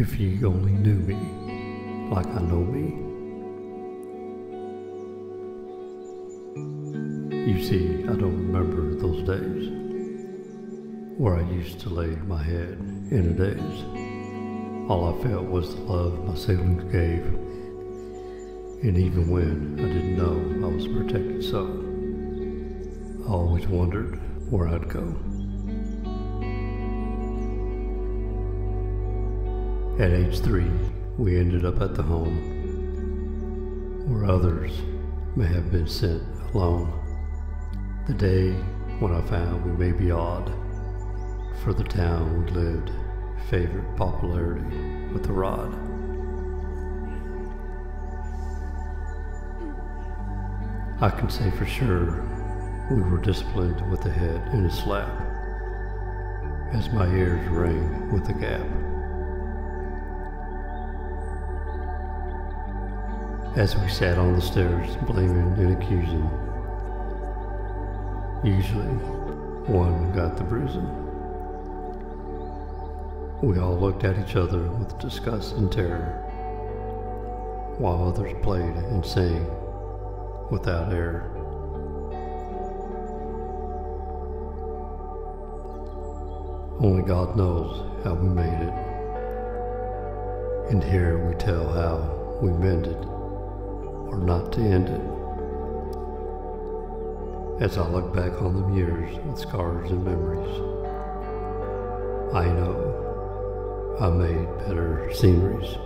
If ye only knew me like I know me. You see, I don't remember those days where I used to lay my head in a daze. All I felt was the love my siblings gave, and even when I didn't know I was protected so, I always wondered where I'd go. At age three, we ended up at the home where others may have been sent alone. The day when I found we may be odd for the town we lived favored popularity with the rod. I can say for sure we were disciplined with the head in a slap as my ears rang with the gap. As we sat on the stairs, blaming and accusing, usually one got the bruising. We all looked at each other with disgust and terror, while others played and sang without air. Only God knows how we made it. And here we tell how we mended, or not to end it. As I look back on them years with scars and memories, I know I made better sceneries.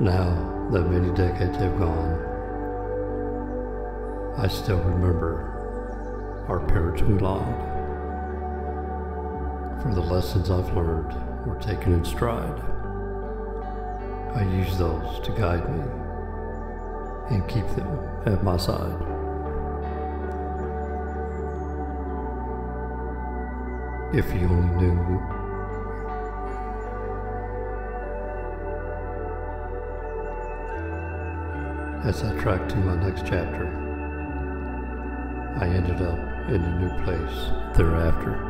Now that many decades have gone, I still remember our parents we longed. For the lessons I've learned were taken in stride. I use those to guide me and keep them at my side. If you only knew as I tracked to my next chapter, I ended up in a new place thereafter.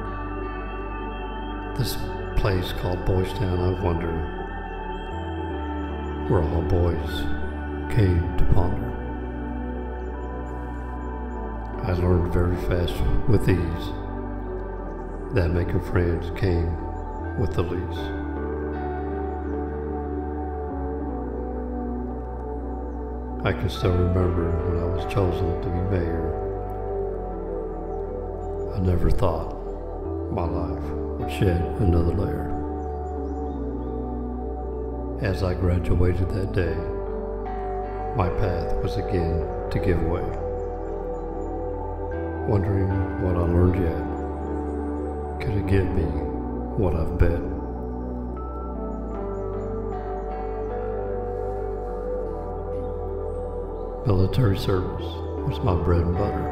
This place called Boys Town, I wonder, where all boys came to ponder. I learned very fast with ease that making friends came with the least. I can still remember when I was chosen to be mayor. I never thought my life shed another layer. As I graduated that day, my path was again to give way. Wondering what I learned yet. Could it get me what I've bet? Military service was my bread and butter,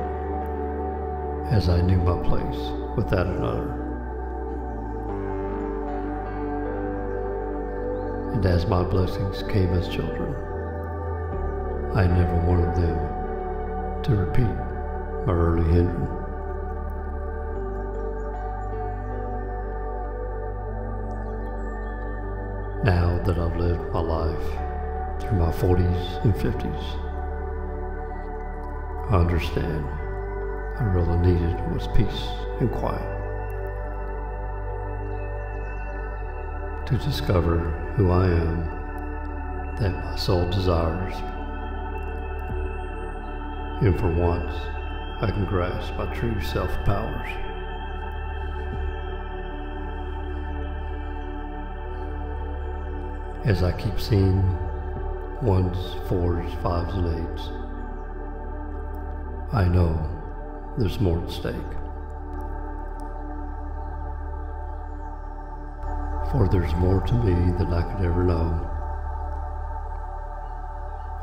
as I knew my place without another. And as my blessings came as children, I never wanted them to repeat my early hindrance. Now that I've lived my life through my 40s and 50s, I understand I really needed was peace and quiet. To discover who I am, that my soul desires. And for once, I can grasp my true self powers. As I keep seeing ones, fours, fives, and eights, I know there's more at stake. For there's more to me than I could ever know.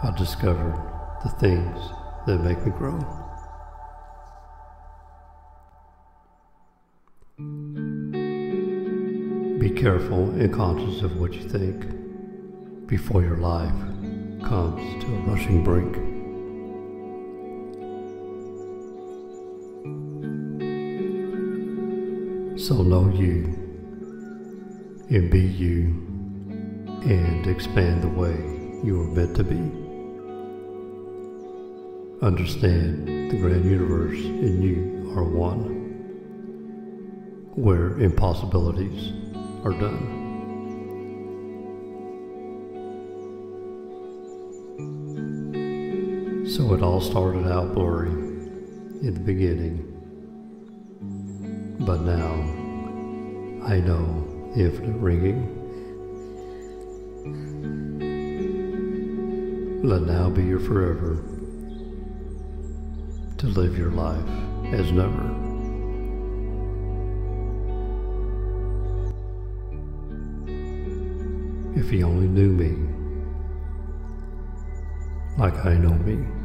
I discovered the things that make me grow. Be careful and conscious of what you think before your life comes to a rushing brink. So know you and be you and expand the way you are meant to be. Understand the grand universe and you are one, where impossibilities are done. So it all started out blurry in the beginning, but now I know the infinite ringing. Let now be your forever to live your life as never. If he only knew me like I know me.